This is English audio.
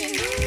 you. can do